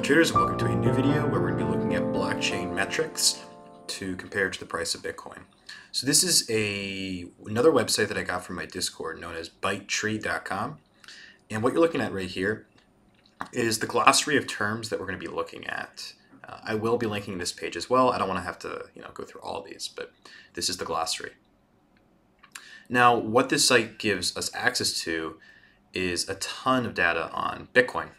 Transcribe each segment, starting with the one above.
Hello traders and welcome to a new video where we're going to be looking at blockchain metrics to compare to the price of Bitcoin. So this is a another website that I got from my Discord known as bytetree.com. And what you're looking at right here is the glossary of terms that we're going to be looking at. Uh, I will be linking this page as well. I don't want to have to you know go through all these, but this is the glossary. Now, what this site gives us access to is a ton of data on Bitcoin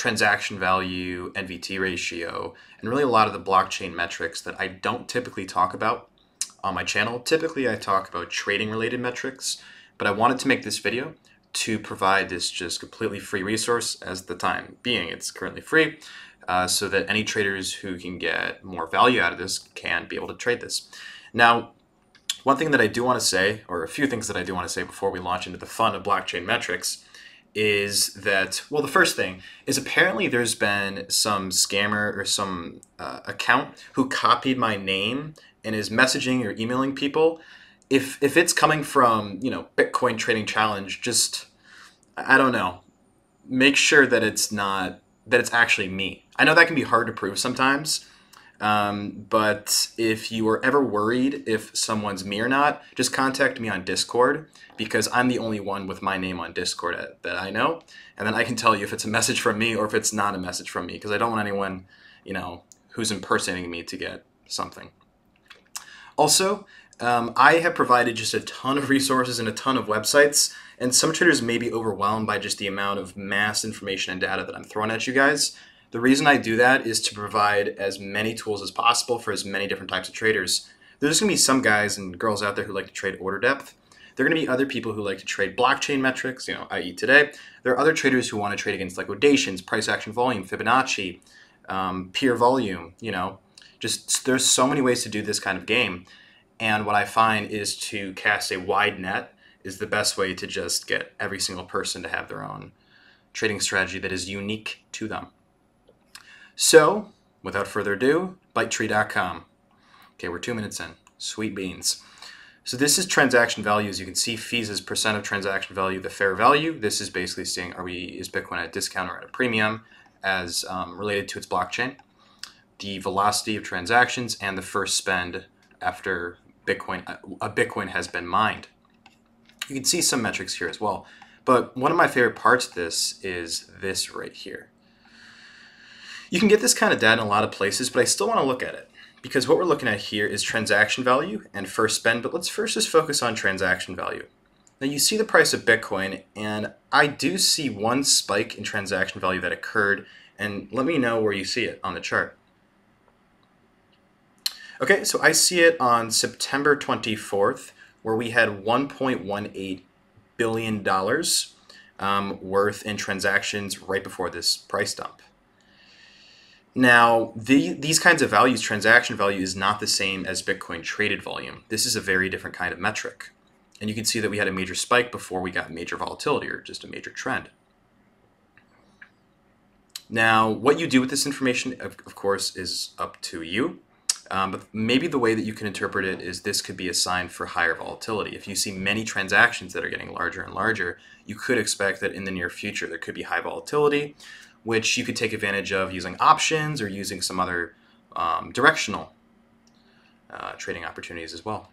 transaction value, NVT ratio, and really a lot of the blockchain metrics that I don't typically talk about on my channel. Typically, I talk about trading related metrics, but I wanted to make this video to provide this just completely free resource as the time being. It's currently free. Uh, so that any traders who can get more value out of this can be able to trade this. Now, one thing that I do want to say, or a few things that I do want to say before we launch into the fun of blockchain metrics, is that well the first thing is apparently there's been some scammer or some uh, account who copied my name and is messaging or emailing people. If if it's coming from you know bitcoin trading challenge just i don't know. Make sure that it's not that it's actually me. I know that can be hard to prove sometimes um, but if you are ever worried if someone's me or not, just contact me on Discord because I'm the only one with my name on Discord that I know. And then I can tell you if it's a message from me or if it's not a message from me because I don't want anyone, you know, who's impersonating me to get something. Also, um, I have provided just a ton of resources and a ton of websites, and some traders may be overwhelmed by just the amount of mass information and data that I'm throwing at you guys. The reason I do that is to provide as many tools as possible for as many different types of traders. There's going to be some guys and girls out there who like to trade order depth. There are going to be other people who like to trade blockchain metrics, you know, i.e. today. There are other traders who want to trade against liquidations, price action volume, Fibonacci, um, peer volume, you know. Just there's so many ways to do this kind of game. And what I find is to cast a wide net is the best way to just get every single person to have their own trading strategy that is unique to them. So, without further ado, bytetree.com. Okay, we're two minutes in. Sweet beans. So this is transaction value. As you can see, fees as percent of transaction value, the fair value. This is basically saying, are we is Bitcoin at a discount or at a premium as um, related to its blockchain. The velocity of transactions and the first spend after Bitcoin a Bitcoin has been mined. You can see some metrics here as well. But one of my favorite parts of this is this right here. You can get this kind of data in a lot of places, but I still want to look at it because what we're looking at here is transaction value and first spend, but let's first just focus on transaction value. Now you see the price of Bitcoin, and I do see one spike in transaction value that occurred, and let me know where you see it on the chart. Okay, so I see it on September 24th, where we had $1.18 billion um, worth in transactions right before this price dump. Now, the, these kinds of values, transaction value, is not the same as Bitcoin traded volume. This is a very different kind of metric. And you can see that we had a major spike before we got major volatility or just a major trend. Now, what you do with this information, of, of course, is up to you. Um, but maybe the way that you can interpret it is this could be a sign for higher volatility. If you see many transactions that are getting larger and larger, you could expect that in the near future there could be high volatility, which you could take advantage of using options or using some other um, directional uh, trading opportunities as well.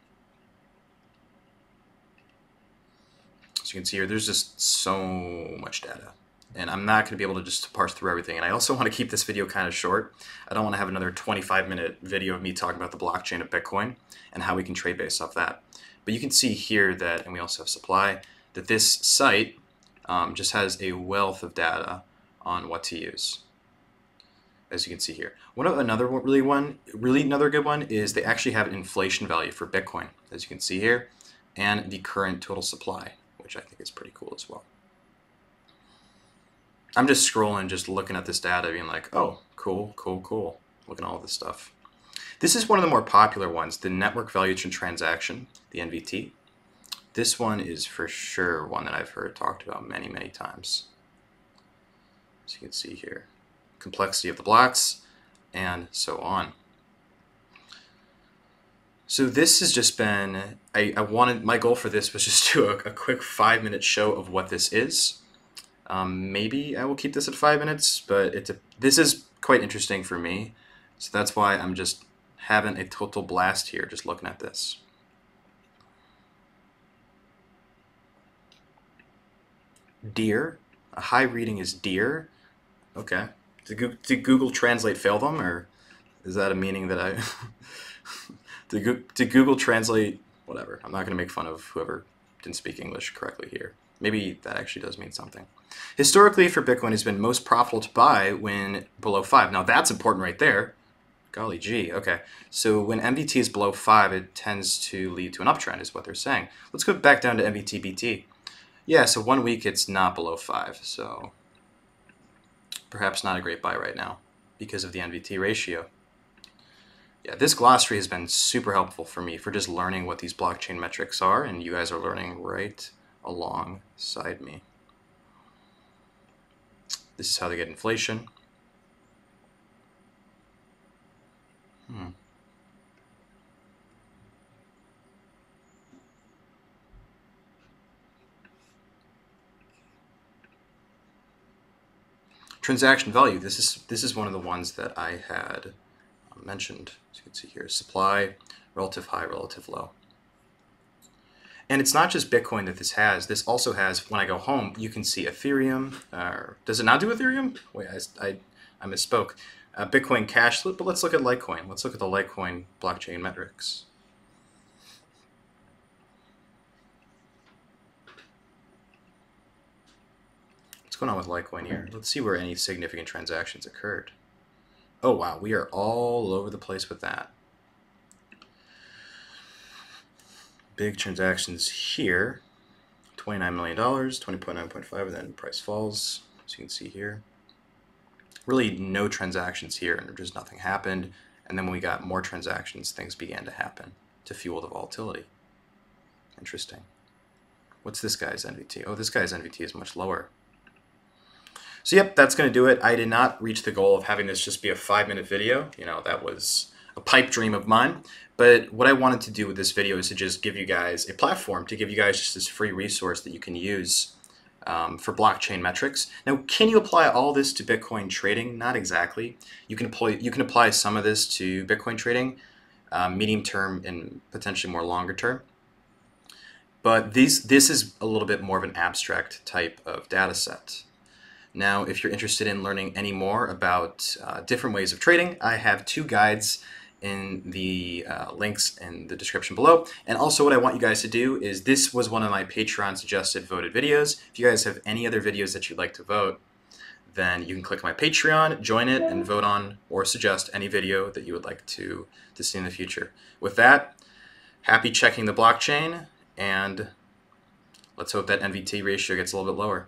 So you can see here, there's just so much data. And I'm not going to be able to just parse through everything. And I also want to keep this video kind of short. I don't want to have another 25 minute video of me talking about the blockchain of Bitcoin and how we can trade based off that. But you can see here that, and we also have supply, that this site um, just has a wealth of data on what to use. As you can see here. One of another really one, really another good one is they actually have an inflation value for Bitcoin, as you can see here, and the current total supply, which I think is pretty cool as well. I'm just scrolling, just looking at this data, being like, oh, cool, cool, cool. Looking at all this stuff. This is one of the more popular ones, the network value transaction, the NVT. This one is for sure one that I've heard talked about many, many times as you can see here. Complexity of the blocks, and so on. So this has just been, I, I wanted, my goal for this was just to do a, a quick five minute show of what this is. Um, maybe I will keep this at five minutes, but it's a, this is quite interesting for me. So that's why I'm just having a total blast here just looking at this. Dear. A high reading is dear. Okay. Did Google, did Google Translate fail them, or is that a meaning that I... did, did Google Translate... Whatever. I'm not going to make fun of whoever didn't speak English correctly here. Maybe that actually does mean something. Historically, for Bitcoin, it's been most profitable to buy when below 5. Now, that's important right there. Golly gee, okay. So when NVT is below 5, it tends to lead to an uptrend, is what they're saying. Let's go back down to MVT-BT. Yeah, so one week it's not below 5, so perhaps not a great buy right now because of the NVT ratio. Yeah, this glossary has been super helpful for me for just learning what these blockchain metrics are, and you guys are learning right alongside me. This is how they get inflation. Hmm. Transaction value. This is this is one of the ones that I had mentioned. As you can see here, supply, relative high, relative low. And it's not just Bitcoin that this has. This also has, when I go home, you can see Ethereum. Uh, does it not do Ethereum? Wait, I, I, I misspoke. Uh, Bitcoin Cash, but let's look at Litecoin. Let's look at the Litecoin blockchain metrics. What's going on with Litecoin here? Let's see where any significant transactions occurred. Oh wow, we are all over the place with that. big transactions here. $29 million, 20.9.5, and then price falls, as you can see here. Really no transactions here, and just nothing happened. And then when we got more transactions, things began to happen to fuel the volatility. Interesting. What's this guy's NVT? Oh, this guy's NVT is much lower. So yep, that's going to do it. I did not reach the goal of having this just be a five minute video. You know, that was a pipe dream of mine. But what I wanted to do with this video is to just give you guys a platform, to give you guys just this free resource that you can use um, for blockchain metrics. Now, can you apply all this to Bitcoin trading? Not exactly. You can apply, you can apply some of this to Bitcoin trading, um, medium term and potentially more longer term. But these, this is a little bit more of an abstract type of data set. Now, if you're interested in learning any more about uh, different ways of trading, I have two guides in the uh, links in the description below. And also what I want you guys to do is this was one of my Patreon suggested voted videos. If you guys have any other videos that you'd like to vote, then you can click my Patreon, join it, and vote on or suggest any video that you would like to, to see in the future. With that, happy checking the blockchain, and let's hope that NVT ratio gets a little bit lower.